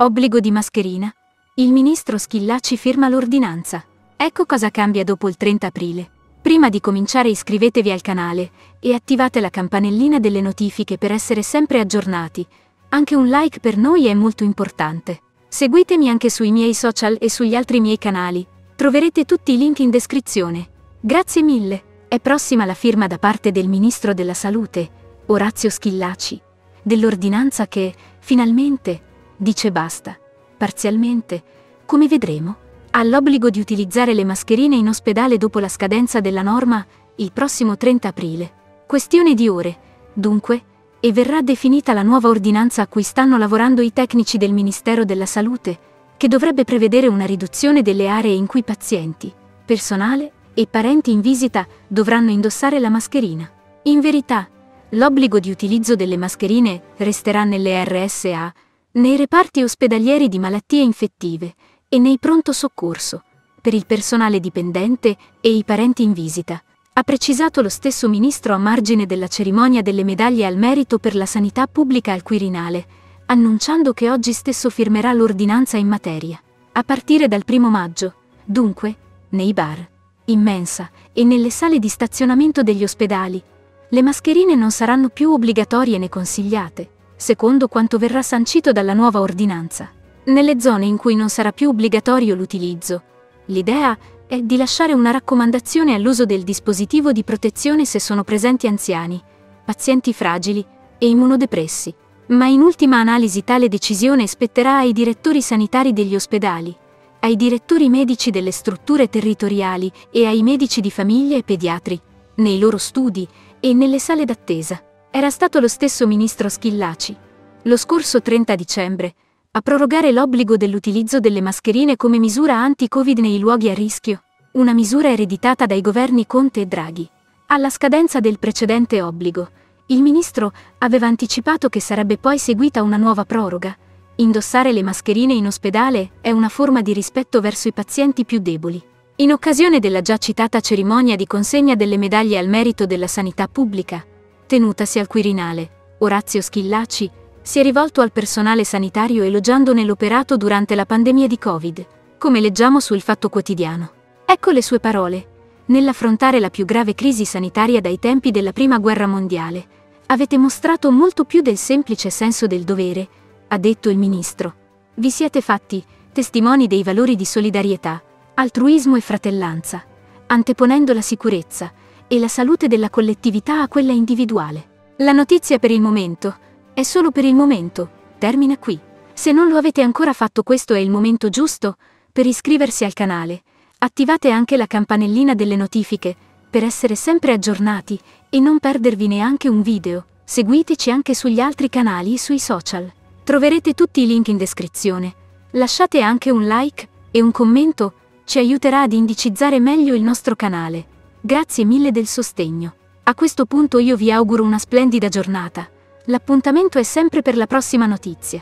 Obbligo di mascherina. Il ministro Schillaci firma l'ordinanza. Ecco cosa cambia dopo il 30 aprile. Prima di cominciare iscrivetevi al canale e attivate la campanellina delle notifiche per essere sempre aggiornati. Anche un like per noi è molto importante. Seguitemi anche sui miei social e sugli altri miei canali. Troverete tutti i link in descrizione. Grazie mille. È prossima la firma da parte del Ministro della Salute, Orazio Schillaci, dell'ordinanza che, finalmente, dice basta. Parzialmente, come vedremo, ha l'obbligo di utilizzare le mascherine in ospedale dopo la scadenza della norma il prossimo 30 aprile. Questione di ore, dunque, e verrà definita la nuova ordinanza a cui stanno lavorando i tecnici del Ministero della Salute, che dovrebbe prevedere una riduzione delle aree in cui pazienti, personale e parenti in visita dovranno indossare la mascherina. In verità, l'obbligo di utilizzo delle mascherine resterà nelle RSA nei reparti ospedalieri di malattie infettive e nei pronto soccorso, per il personale dipendente e i parenti in visita, ha precisato lo stesso ministro a margine della cerimonia delle medaglie al merito per la sanità pubblica al Quirinale, annunciando che oggi stesso firmerà l'ordinanza in materia. A partire dal primo maggio, dunque, nei bar, in mensa e nelle sale di stazionamento degli ospedali, le mascherine non saranno più obbligatorie né consigliate secondo quanto verrà sancito dalla nuova ordinanza. Nelle zone in cui non sarà più obbligatorio l'utilizzo, l'idea è di lasciare una raccomandazione all'uso del dispositivo di protezione se sono presenti anziani, pazienti fragili e immunodepressi. Ma in ultima analisi tale decisione spetterà ai direttori sanitari degli ospedali, ai direttori medici delle strutture territoriali e ai medici di famiglia e pediatri, nei loro studi e nelle sale d'attesa. Era stato lo stesso ministro Schillaci, lo scorso 30 dicembre, a prorogare l'obbligo dell'utilizzo delle mascherine come misura anti-Covid nei luoghi a rischio, una misura ereditata dai governi Conte e Draghi. Alla scadenza del precedente obbligo, il ministro aveva anticipato che sarebbe poi seguita una nuova proroga. Indossare le mascherine in ospedale è una forma di rispetto verso i pazienti più deboli. In occasione della già citata cerimonia di consegna delle medaglie al merito della sanità pubblica, tenutasi al Quirinale, Orazio Schillaci si è rivolto al personale sanitario elogiandone l'operato durante la pandemia di Covid, come leggiamo sul Fatto Quotidiano. Ecco le sue parole. Nell'affrontare la più grave crisi sanitaria dai tempi della Prima Guerra Mondiale, avete mostrato molto più del semplice senso del dovere, ha detto il ministro. Vi siete fatti testimoni dei valori di solidarietà, altruismo e fratellanza, anteponendo la sicurezza, e la salute della collettività a quella individuale. La notizia per il momento è solo per il momento, termina qui. Se non lo avete ancora fatto questo è il momento giusto per iscriversi al canale. Attivate anche la campanellina delle notifiche per essere sempre aggiornati e non perdervi neanche un video. Seguiteci anche sugli altri canali e sui social. Troverete tutti i link in descrizione. Lasciate anche un like e un commento, ci aiuterà ad indicizzare meglio il nostro canale. Grazie mille del sostegno. A questo punto io vi auguro una splendida giornata. L'appuntamento è sempre per la prossima notizia.